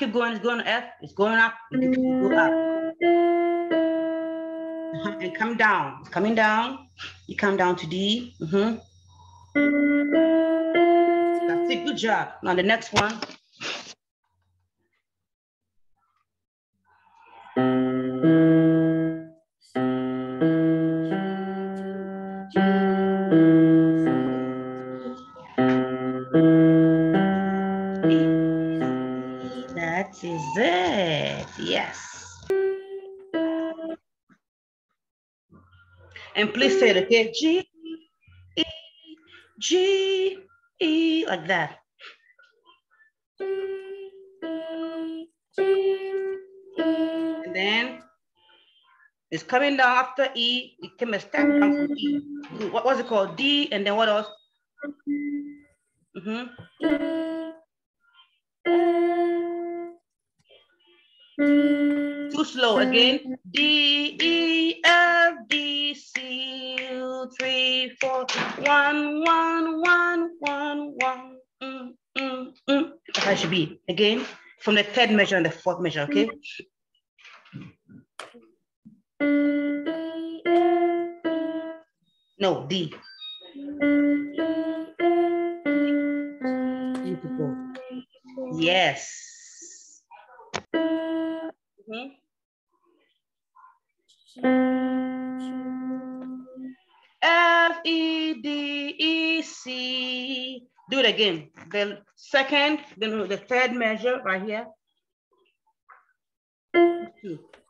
keep going. It's going F. It's going up. Go up. Uh-huh, and come down. It's coming down. You come down to D. Mm-hmm. That's it. Good job. Now the next one. Is it. Yes. And please say it, okay? G, E, G, E, like that. And then it's coming down after E. It came a step down from E. What was it called? D, and then what else? Mhm. Too slow again. D, E, F, D, C, three, four, one, one, one, one, one. Mm, mm, mm. It should be. Again, from the third measure and the fourth measure, okay? No, D. Beautiful. Yes. F, E, D, E, C. Do it again. The second, then the third measure right here.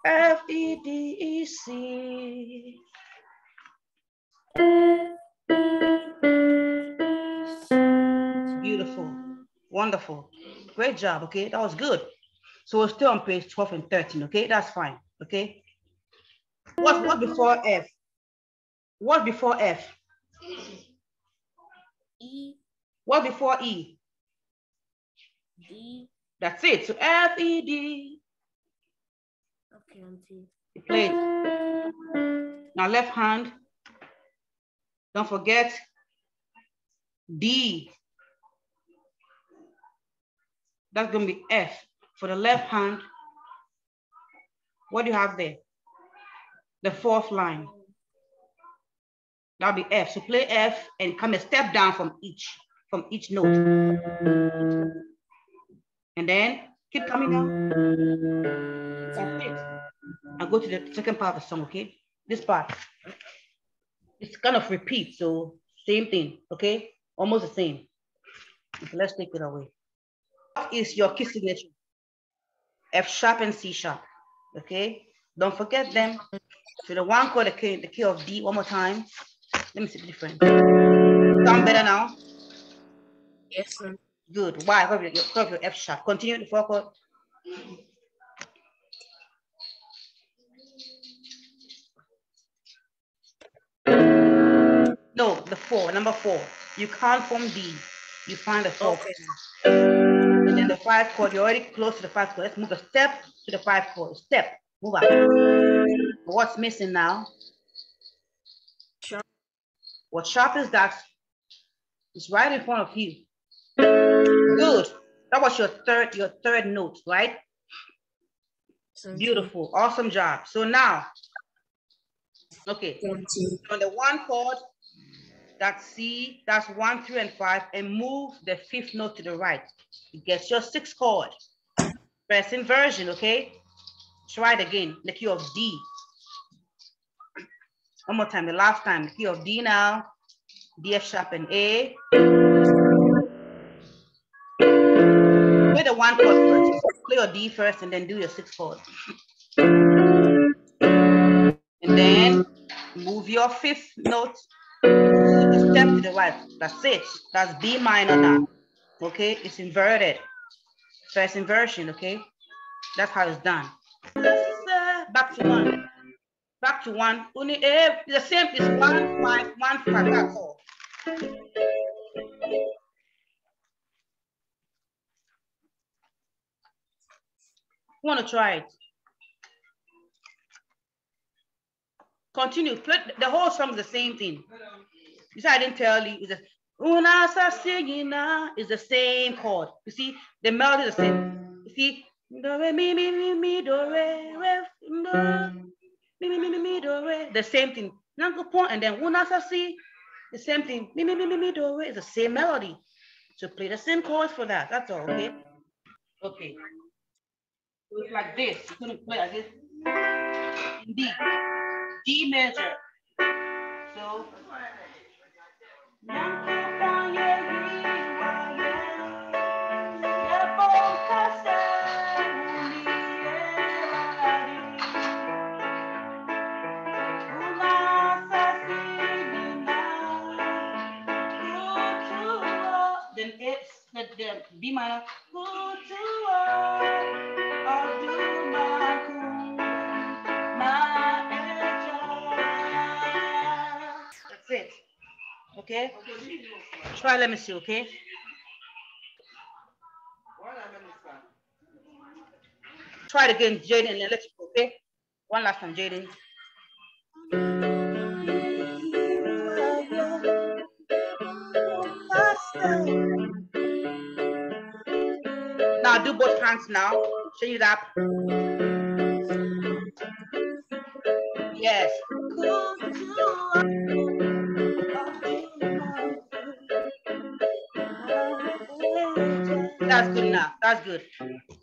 F, E, D, E, C. Beautiful. Wonderful. Great job. Okay. That was good. So we're still on page 12 and 13. Okay. That's fine. Okay. What, what before F? What before F? E, What before E? D. That's it. So F, E, D. Okay, auntie. You played. Now left hand. Don't forget D. That's going to be F. For the left hand, what do you have there? The fourth line. That'll be F. So play F and come a step down from each, from each note. And then keep coming down. That's it. I'll go to the second part of the song, okay? This part. It's kind of repeat, so same thing, okay? Almost the same. Let's take it away. What is your key signature? F sharp and C sharp, okay? Don't forget them. So the one called the key, the key of D one more time. Let me see the difference. Sound better now? Yes, sir. Good. Why? Because of your, because of your F sharp. Continue the four chord. No, the four, number four. You can't form D. You find the four. Okay. The five chord, you're already close to the five chord. Let's move a step to the five chord. Step. Move up. What's missing now? Sharp. What sharp is that? It's right in front of you. Good. That was your third, your third note, right? Beautiful. Awesome job. So now, okay, on the one chord, that's C, that's one, three, and five, and move the fifth note to the right. You get your sixth chord. Press inversion, okay? Try it again, the key of D. One more time, the last time, the key of D now. D, F sharp, and A. Play the one chord first. Play your D first, and then do your sixth chord. And then move your fifth note a step to the right. That's it. That's B minor now. Okay, it's inverted. First inversion, okay? That's how it's done. Back to one. Back to one. Only eh, the same is one, five, one, five. That's. Want to try it? Continue. Play, the whole song is the same thing. You see, I didn't tell you. It's a Una now is the same chord. You see, the melody is the same. You see, Do re mi mi mi mi do re re do mi mi mi mi mi do re. The same thing. Nyankopon and then Wunasasi, the same thing. Mi mi mi mi mi do re. It's the same melody. So play the same chords for that. That's all. Okay. Okay. So it's like this. You're gonna play like this. In D. D major. So. Then it's the, the B. That's it. Okay? Try, let me see, okay? Try it again, Jaden, and let's go, okay? One last time, Jaden. Now do both hands now. Change it up. Yes. That's good enough. That's good.